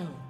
Não.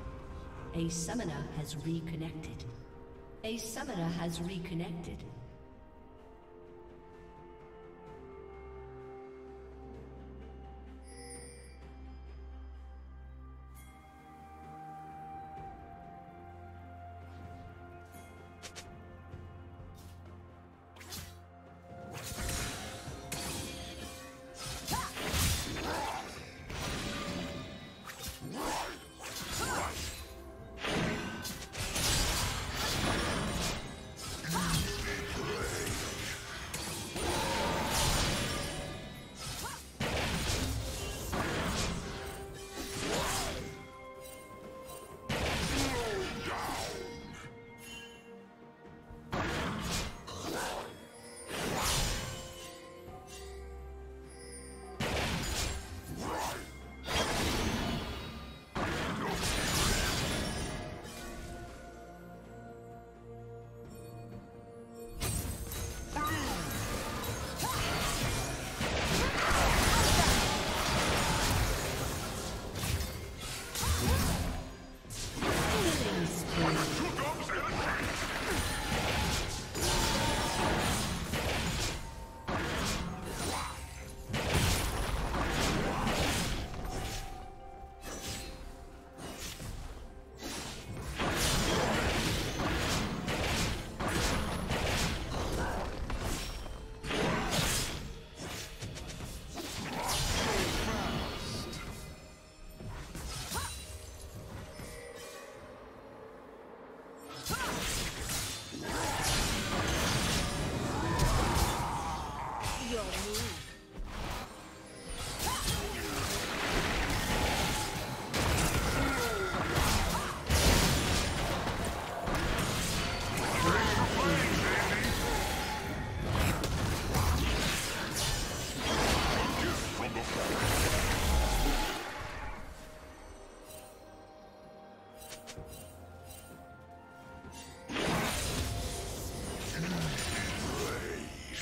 A summoner has reconnected. A summoner has reconnected.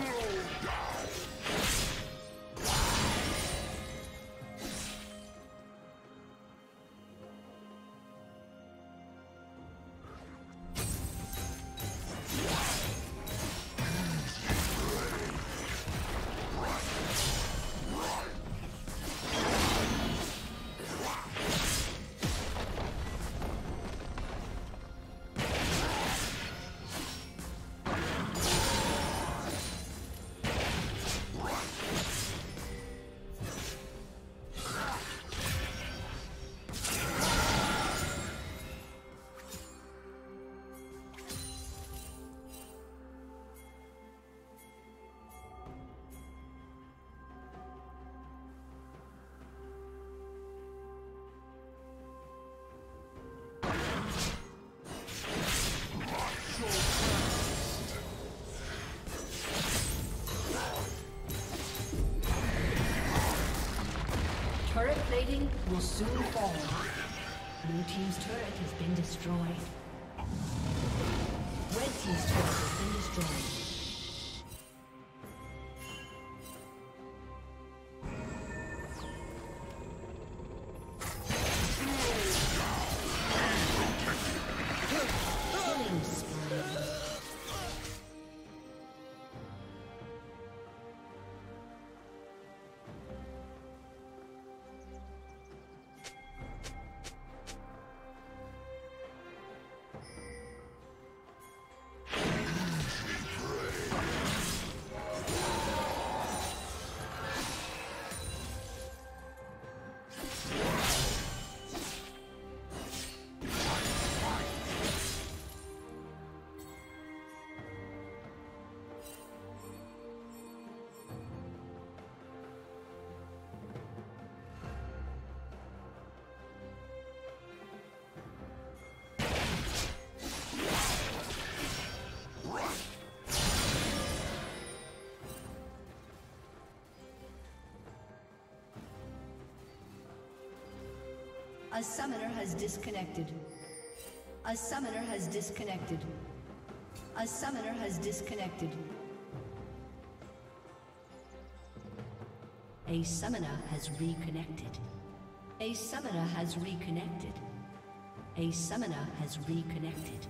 Blow down! Plating will soon fall. Blue Team's turret has been destroyed. Red Team's turret A summoner has disconnected. A summoner has disconnected. A summoner has disconnected. A summoner has reconnected. A summoner has reconnected. A summoner has reconnected.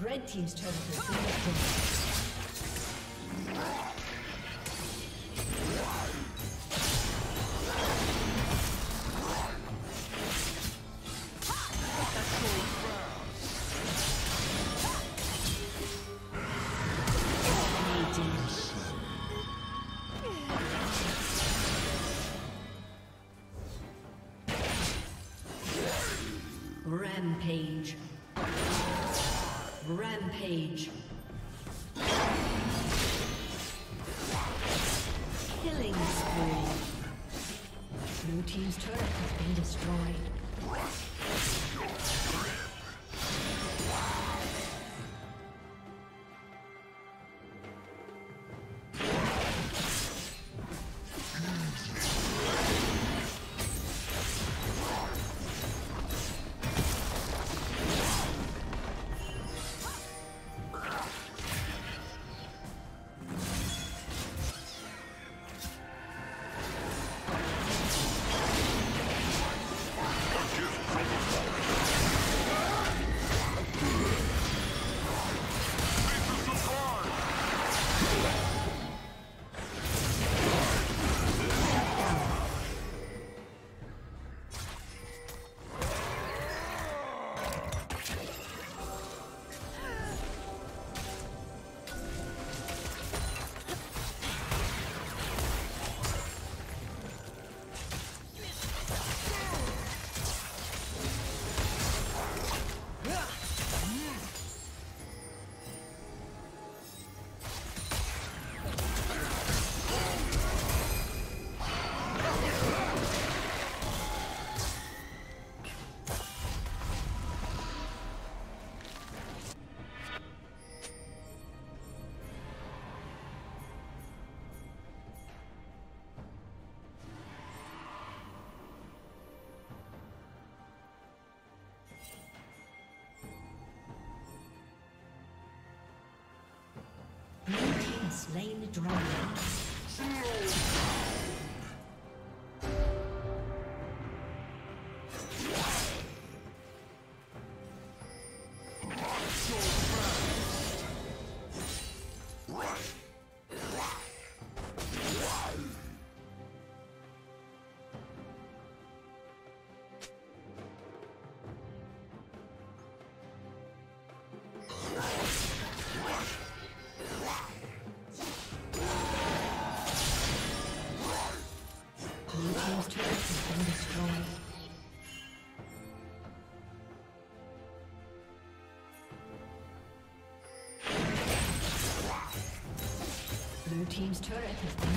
Red Team's destroyed. Rampage. Slain the dragon. Turret has been.